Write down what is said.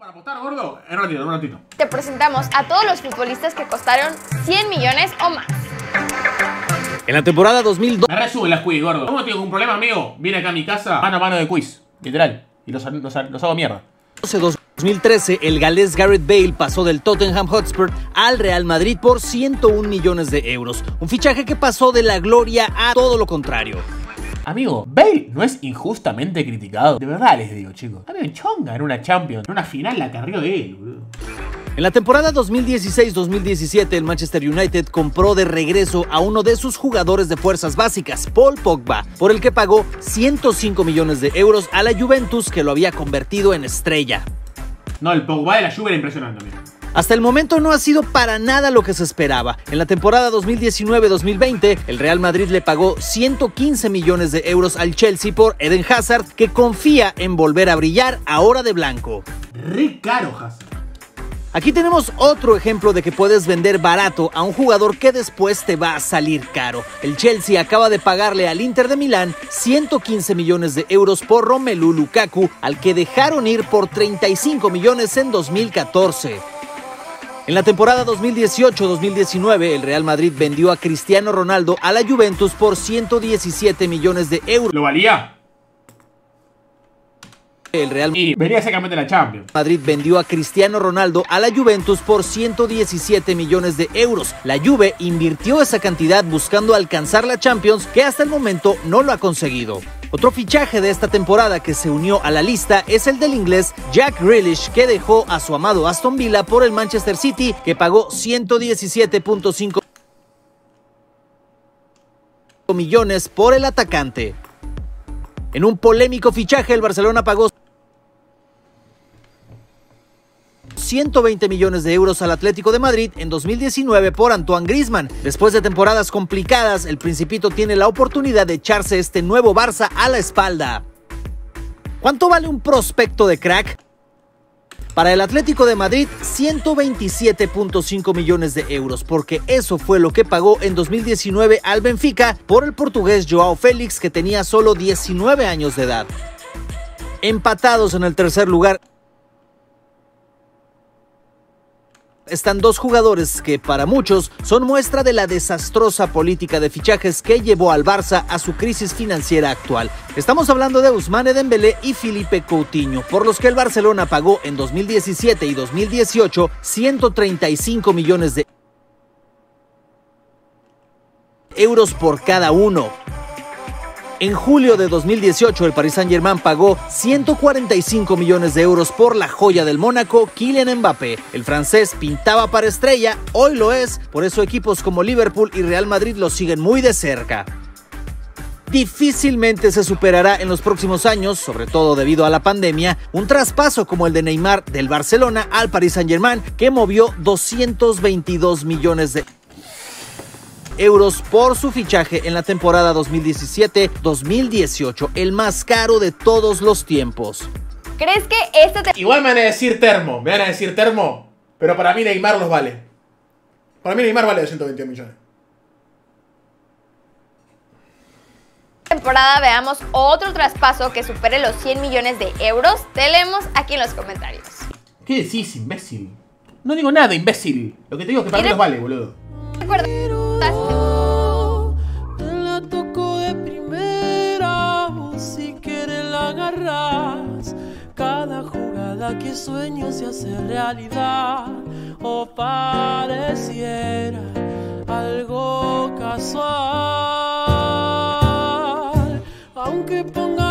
para apostar, gordo? En un ratito, en un ratito. Te presentamos a todos los futbolistas que costaron 100 millones o más. En la temporada 2002... Me resuben las quiz, gordo. ¿Cómo tengo un problema, amigo? Viene acá a mi casa, mano a mano de quiz. Literal. Y los, los, los hago mierda. 2013, el galés Garrett Bale pasó del Tottenham Hotspur al Real Madrid por 101 millones de euros. Un fichaje que pasó de la gloria a todo lo contrario. Amigo, Bale no es injustamente criticado. De verdad les digo, chicos. Amigo, chonga en una Champions. En una final la carrió él, boludo. En la temporada 2016-2017, el Manchester United compró de regreso a uno de sus jugadores de fuerzas básicas, Paul Pogba, por el que pagó 105 millones de euros a la Juventus que lo había convertido en estrella. No, el Pogba de la Juve era impresionante, amigo. Hasta el momento no ha sido para nada lo que se esperaba. En la temporada 2019-2020, el Real Madrid le pagó 115 millones de euros al Chelsea por Eden Hazard, que confía en volver a brillar ahora de blanco. Re caro, Hazard. Aquí tenemos otro ejemplo de que puedes vender barato a un jugador que después te va a salir caro. El Chelsea acaba de pagarle al Inter de Milán 115 millones de euros por Romelu Lukaku, al que dejaron ir por 35 millones en 2014. En la temporada 2018-2019, el Real Madrid vendió a Cristiano Ronaldo a la Juventus por 117 millones de euros. ¿Lo valía? El Real Y venía la Champions. Madrid vendió a Cristiano Ronaldo a la Juventus por 117 millones de euros. La Juve invirtió esa cantidad buscando alcanzar la Champions, que hasta el momento no lo ha conseguido. Otro fichaje de esta temporada que se unió a la lista es el del inglés Jack Grealish, que dejó a su amado Aston Villa por el Manchester City, que pagó 117.5 millones por el atacante. En un polémico fichaje, el Barcelona pagó 120 millones de euros al Atlético de Madrid en 2019 por Antoine Griezmann. Después de temporadas complicadas, el Principito tiene la oportunidad de echarse este nuevo Barça a la espalda. ¿Cuánto vale un prospecto de crack? Para el Atlético de Madrid, 127.5 millones de euros, porque eso fue lo que pagó en 2019 al Benfica por el portugués Joao Félix, que tenía solo 19 años de edad. Empatados en el tercer lugar están dos jugadores que para muchos son muestra de la desastrosa política de fichajes que llevó al Barça a su crisis financiera actual. Estamos hablando de Ousmane Dembélé y Felipe Coutinho, por los que el Barcelona pagó en 2017 y 2018 135 millones de euros por cada uno. En julio de 2018, el Paris Saint-Germain pagó 145 millones de euros por la joya del Mónaco, Kylian Mbappé. El francés pintaba para estrella, hoy lo es, por eso equipos como Liverpool y Real Madrid lo siguen muy de cerca. Difícilmente se superará en los próximos años, sobre todo debido a la pandemia, un traspaso como el de Neymar del Barcelona al Paris Saint-Germain que movió 222 millones de euros por su fichaje en la temporada 2017-2018, el más caro de todos los tiempos. ¿Crees que esta te- Igual me van a decir termo, me van a decir termo, pero para mí Neymar los vale. Para mí Neymar vale 220 millones. temporada veamos otro traspaso que supere los 100 millones de euros? Te leemos aquí en los comentarios. ¿Qué decís, imbécil? No digo nada, imbécil. Lo que te digo es que para mí ¿Quieres- los vale, boludo. Recuerda, Te la toco de primera, o si quieres la agarras. Cada jugada que sueño se hace realidad, o pareciera algo casual. Aunque ponga